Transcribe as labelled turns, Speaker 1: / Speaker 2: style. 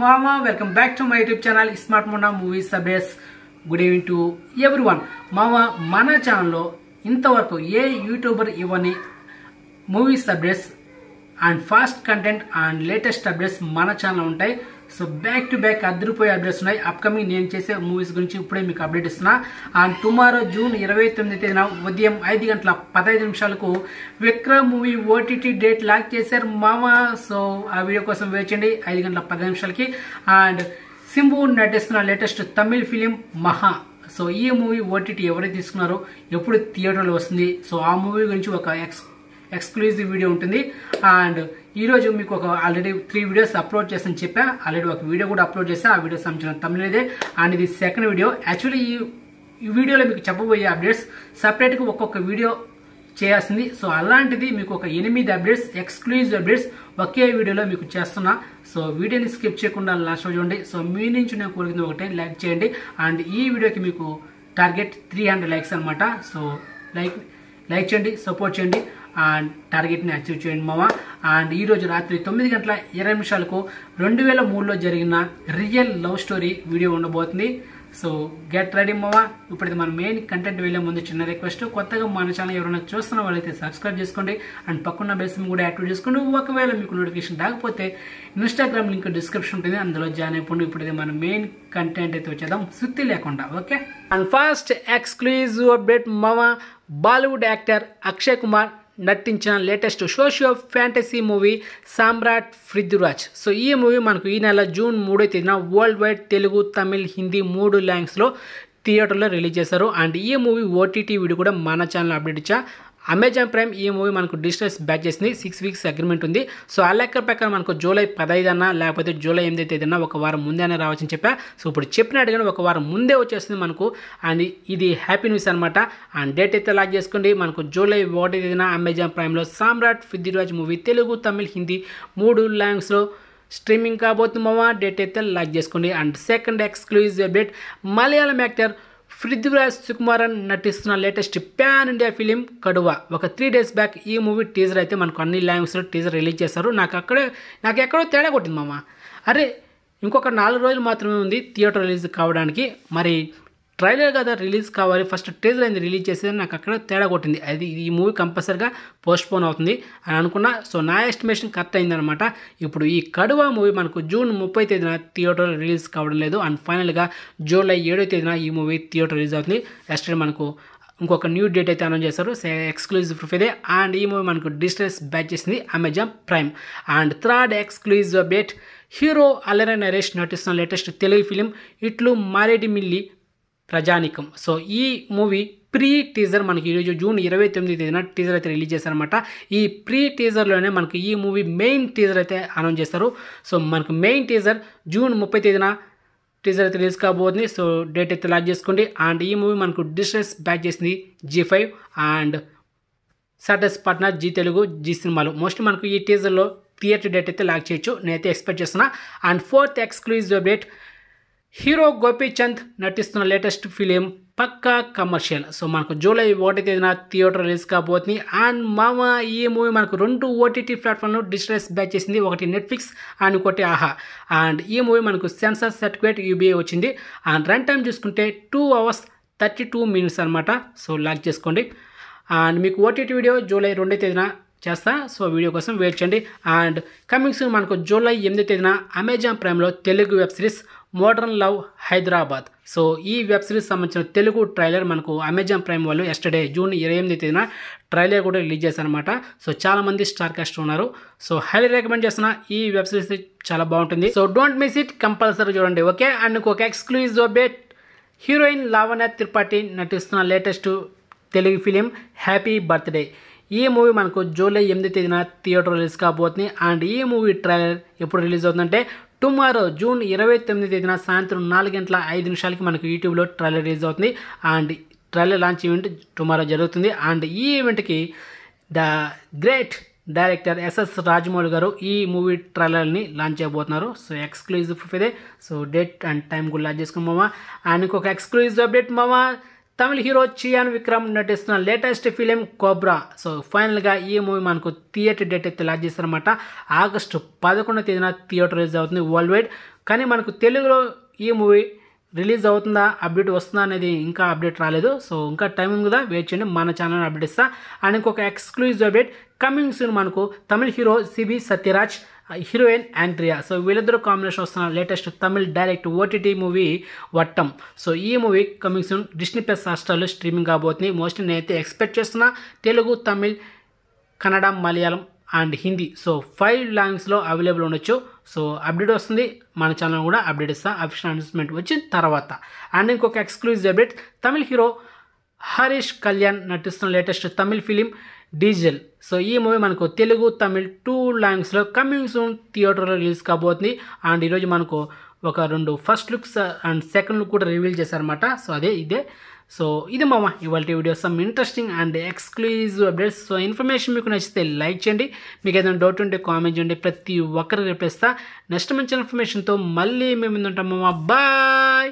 Speaker 1: మామా welcome back to my YouTube channel smart మొన్న movies అబేస్ good evening to everyone మామా మన ఛానల్లో ఇంతవరకు ఏ యూట్యూబర్ ఇవ్వని movies updates and fast content and latest updates మన ఛానల్ ఉంటాయి. సో బ్యాక్ టు బ్యాక్ అద్దరిపోయే అప్డేట్స్ ఉన్నాయి. అప్కమింగ్ నేను చేసే మూవీస్ గురించి ఇప్పుడే మీకు అప్డేట్ ఇస్తున్నా. అండ్ టుమారో జూన్ ఇరవై తొమ్మిది తేదీన ఉదయం ఐదు గంటల పదహైదు నిమిషాలకు Vikram movie OTT date lock చేశారు మామ. సో ఆ వీడియో కోసం వేచండి ఐదు గంటల పది నిమిషాలకి. అండ్ సింబు నటిస్తున్న latest Tamil film Maha. So ఈ మూవీ ఓటీటీ ఎవరైతే తీసుకున్నారో ఎప్పుడు థియేటర్లో వస్తుంది. సో ఆ మూవీ గురించి ఒక ఎక్స్ ఎక్స్క్లూజివ్ వీడియో ఉంటుంది. అండ్ ఈరోజు మీకు ఒక ఆల్రెడీ త్రీ వీడియోస్ అప్లోడ్ చేస్తాను చెప్పా. ఆల్రెడీ ఒక వీడియో కూడా అప్లోడ్ చేసా ఆ వీడియో సంబంధించిన తమిళదే అండ్ ఇది సెకండ్ వీడియో యాక్చువల్లీ ఈ ఈ వీడియోలో మీకు చెప్పబోయే అప్డేట్స్ సపరేట్గా ఒక్కొక్క వీడియో చేయాల్సింది. సో అలాంటిది మీకు ఒక ఎనిమిది అప్డేట్స్ ఎక్స్క్లూజివ్ అప్డేట్స్ ఒకే వీడియోలో మీకు చేస్తున్నా. సో వీడియోని స్కిప్ చేయకుండా లాస్ట్ చూడండి. సో మీ నుంచి నేను కోరుకుంది ఒకటే. లైక్ చేయండి. అండ్ ఈ వీడియోకి మీకు టార్గెట్ త్రీ హండ్రెడ్ లైక్స్ అనమాట సో లైక్ లైక్ చేయండి సపోర్ట్ చేయండి. టార్గెట్ని అచీవ్ చేయండి మామ అండ్ ఈరోజు రాత్రి తొమ్మిది గంటల ఇరవై నిమిషాలకు రెండు వేల మూడులో జరిగిన రియల్ లవ్ స్టోరీ వీడియో ఉండబోతుంది. సో గెట్ రెడీ మావా. ఇప్పుడైతే మన మెయిన్ కంటెంట్ వెళ్ళే ముందు చిన్న రిక్వెస్ట్ కొత్తగా మన ఛానల్ ఎవరైనా చూస్తున్న వాళ్ళైతే సబ్స్క్రైబ్ చేసుకోండి. అండ్ పక్కన బెల్స్ కూడా యాక్టివేట్ చేసుకోండి ఒకవేళ మీకు నోటిఫికేషన్ రాకపోతే ఇన్స్టాగ్రామ్ లింక్ డిస్క్రిప్షన్ ఉంటుంది. అందులో జాయిన్ అయిపోండి. ఇప్పుడైతే మన మెయిన్ కంటెంట్ అయితే వచ్చేద్దాం. సుత్తి లేకుండా okay? And first exclusive update మావా. బాలీవుడ్ యాక్టర్ అక్షయ్ కుమార్ నటించిన latest socio fantasy movie Samrat Prithviraj. So ఈ మూవీ మనకు ఈ నెల జూన్ మూడో తేదీన వరల్డ్ వైడ్ తెలుగు తమిళ్ హిందీ మూడు ల్యాంగ్స్లో థియేటర్లో రిలీజ్ చేశారు. అండ్ ఈ మూవీ ఓటీటీ వీడియో కూడా మన ఛానల్ అప్డేట్ ఇచ్చా. అమెజాన్ ప్రైమ్ ఈ మూవీ మనకు డిజిటల్స్ బ్యాక్ చేసింది. సిక్స్ వీక్స్ అగ్రిమెంట్ ఉంది. సో ఆ లెక్క ప్రకారం మనకు జూలై పదహైదు అన్నా లేకపోతే జూలై ఎనిమిది తేదీన ఒక వారం ముందే అయినా రావచ్చని చెప్పా. సో ఇప్పుడు చెప్పినట్టుగానే ఒక వారం ముందే వచ్చేస్తుంది మనకు. అండ్ ఇది హ్యాపీ న్యూస్ అనమాట అండ్ డేట్ అయితే లాక్ చేసుకోండి. మనకు జూలై ఒకటి తేదీన అమెజాన్ ప్రైమ్లో సామ్రాట్ పృథ్వీరాజ్ మూవీ తెలుగు తమిళ్ హిందీ మూడు ల్యాంగ్స్లో స్ట్రీమింగ్ కాబోతుంది మామ. డేట్ అయితే లాక్ చేసుకోండి. And second exclusive update Malayalam actor Prithviraj Sukumaran నటిస్తున్న latest pan India film Kaduva. ఒక త్రీ డేస్ బ్యాక్ ఈ మూవీ టీజర్ అయితే మనకు అన్ని లాంగ్వేజ్లో టీజర్ రిలీజ్ చేశారు. నాకు అక్కడే నాకు ఎక్కడో తేడా కొట్టింది మామ. అరే ఇంకొక నాలుగు రోజులు మాత్రమే ఉంది థియేటర్ రిలీజ్ కావడానికి. మరి ట్రైలర్ కదా రిలీజ్ కావాలి ఫస్ట్ ట్రేజర్ అయింది రిలీజ్ చేసేది నాకు అక్కడ తేడా కొట్టింది. అది ఈ మూవీ కంపల్సరిగా పోస్ట్పోన్ అవుతుంది అని అనుకున్నా. సో నా ఎస్టిమేషన్ కరెక్ట్ అయిందనమాట ఇప్పుడు ఈ కడువ మూవీ మనకు జూన్ ముప్పై తేదీన థియేటర్ రిలీజ్ కావడం లేదు. అండ్ ఫైనల్గా జూలై ఏడో తేదీన ఈ మూవీ థియేటర్ రిలీజ్ అవుతుంది. ఎస్టర్డే మనకు ఇంకొక న్యూ డేట్ అయితే అనౌన్స్ చేశారు. ఎక్స్క్లూజివ్ ప్రూఫ్ ఇదే. అండ్ ఈ మూవీ మనకు డిజిటల్స్ బ్యాచ్ చేసింది Amazon Prime. And third exclusive update hero Allari Naresh నటిస్తున్న లేటెస్ట్ తెలుగు ఫిలిం ఇట్లు మారేడి మిల్లి ప్రజానికం. సో ఈ మూవీ ప్రీ టీజర్ మనకి ఈరోజు జూన్ ఇరవై తొమ్మిది తేదీన టీజర్ అయితే రిలీజ్ చేశారనమాట ఈ ప్రీ టీజర్లోనే మనకు ఈ మూవీ మెయిన్ టీజర్ అయితే అనౌన్స్ చేస్తారు. సో మనకు మెయిన్ టీజర్ జూన్ ముప్పై తేదీన టీజర్ అయితే రిలీజ్ కాబోతుంది. సో డేట్ అయితే లాక్ చేసుకోండి. అండ్ ఈ మూవీ మనకు డిస్ట్రెస్ బ్యాక్ చేసింది జీ ఫైవ్ అండ్ సాటర్స్ పార్ట్నర్ జీ తెలుగు జీ సినిమాలు. మోస్ట్లీ మనకు ఈ టీజర్లో థియేటర్ డేట్ అయితే లాక్ చేయొచ్చు. నేనైతే ఎక్స్పెక్ట్ చేస్తున్నా. And fourth exclusive update hero Gopichand నటిస్తున్న latest film Pakka Commercial. So మనకు జూలై ఒకటి తేదీన థియేటర్ రిలీజ్ కాబోతుంది. అండ్ మామ ఈ మూవీ మనకు రెండు ఓటీటీ ప్లాట్ఫామ్లో డిజిటలైజ్ బ్యాచ్ చేసింది. ఒకటి నెట్ఫ్లిక్స్ అండ్ ఇంకోటి ఆహా. అండ్ ఈ మూవీ మనకు సెన్సార్ సర్టిఫికేట్ యూబీఐ వచ్చింది. అండ్ రన్ టైం చూసుకుంటే two hours thirty two minutes అనమాట సో లాక్ చేసుకోండి. అండ్ మీకు ఓటీటీ వీడియో జూలై రెండో తేదీన చేస్తా. సో వీడియో కోసం వెయిట్ చేయండి. అండ్ కమింగ్ సూన్ మనకు జూలై ఎనిమిది తేదీన Amazon ప్రైమ్లో Telugu web series Modern Love Hyderabad so ఈ వెబ్ సిరీస్ సంబంధించిన తెలుగు ట్రైలర్ మనకు అమెజాన్ ప్రైమ్ వాళ్ళు ఎస్టర్డే జూన్ ఇరవై ఎనిమిది తేదీన ట్రైలర్ కూడా రిలీజ్ చేశారనమాట సో చాలామంది స్టార్ కాస్ట్ ఉన్నారు. సో హైలీ రికమెండ్ చేస్తున్న ఈ వెబ్ సిరీస్ చాలా బాగుంటుంది. So don't miss it compulsory చూడండి. ఓకే? అండ్ ఇంకొక exclusive update heroine Lavanya Tripathi నటిస్తున్న latest Telugu film happy birthday ఈ మూవీ మనకు జూలై ఎనిమిది తేదీన థియేటర్ రిలీజ్ కాబోతుంది. అండ్ ఈ మూవీ ట్రైలర్ ఎప్పుడు రిలీజ్ అవుతుందంటే టుమారో జూన్ ఇరవై తొమ్మిది తేదీన సాయంత్రం నాలుగు గంటల ఐదు నిమిషాలకి మనకు యూట్యూబ్లో ట్రైలర్ రిలీజ్ అవుతుంది. And trailer launch event tomorrow జరుగుతుంది. అండ్ ఈ ఈవెంట్కి the great director S S Rajamouli garu ఈ మూవీ ట్రైలర్ని లాంచ్ చేయబోతున్నారు. సో ఎక్స్క్లూజివ్ ఇదే సో డేట్ అండ్ టైం కూడా లాంచ్ చేసుకుని మామ అండ్ ఇంకొక ఎక్స్క్లూజివ్ అప్డేట్ మామ. తమిళ హీరో చియాన్ విక్రమ్ నటిస్తున్న లేటెస్ట్ ఫిలిం కోబ్రా. సో ఫైనల్గా ఈ మూవీ మనకు థియేటర్ డేట్ అయితే లాంచ్ చేస్తారనమాట ఆగస్టు పదకొండవ తేదీన థియేటర్ రిలీజ్ అవుతుంది వరల్డ్ వైడ్. కానీ మనకు తెలుగులో ఈ మూవీ రిలీజ్ అవుతుందా అప్డేట్ వస్తుందా అనేది ఇంకా అప్డేట్ రాలేదు. సో ఇంకా టైం ఉంది వెయిట్ చేయండి. మన ఛానల్ అప్డేట్ ఇస్తా. అండ్ ఇంకొక ఎక్స్క్లూజివ్ అప్డేట్. కమింగ్ సూన్ మనకు Tamil hero Sibi Sathyaraj heroine Andrea so వీళ్ళిద్దరూ కాంబినేషన్ వస్తున్న latest Tamil direct OTT movie Vattam. So ఈ movie coming soon Disney plus హాస్టల్లో స్ట్రీమింగ్ కాబోతుంది. మోస్ట్లీ నేనైతే ఎక్స్పెక్ట్ చేస్తున్న Telugu Tamil Kannada Malayalam and Hindi. So five లాంగ్వేజ్లో available ఉండొచ్చు. So update వస్తుంది. మన ఛానల్ కూడా అప్డేట్ ఇస్తా. అఫిషియల్ అనౌన్స్మెంట్ వచ్చిన తర్వాత. అండ్ ఇంకొక exclusive update Tamil hero Harish Kalyan నటిస్తున్న latest Tamil film Diesel. So ఈ మూవీ మనకు తెలుగు తమిళ్ టూ లాంగ్వేజ్లో కమింగ్ సూన్ థియేటర్లో రిలీజ్ కాబోతుంది. అండ్ ఈరోజు మనకు ఒక రెండు first looks and second look కూడా రివీల్ చేశారనమాట సో అదే ఇదే. సో ఇది మామ ఇవాళ video. Some interesting and exclusive updates so information మీకు నచ్చితే లైక్ చేయండి. మీకు ఏదైనా డౌట్ ఉంటే కామెంట్ చేయండి. ప్రతి ఒక్కరికి రిప్లైస్తా నెక్స్ట్ మంచి ఇన్ఫర్మేషన్తో మళ్ళీ మేము ఉంటాం మామ. బాయ్